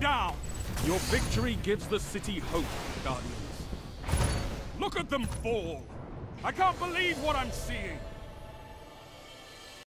Down! Your victory gives the city hope, Guardians. Look at them fall! I can't believe what I'm seeing!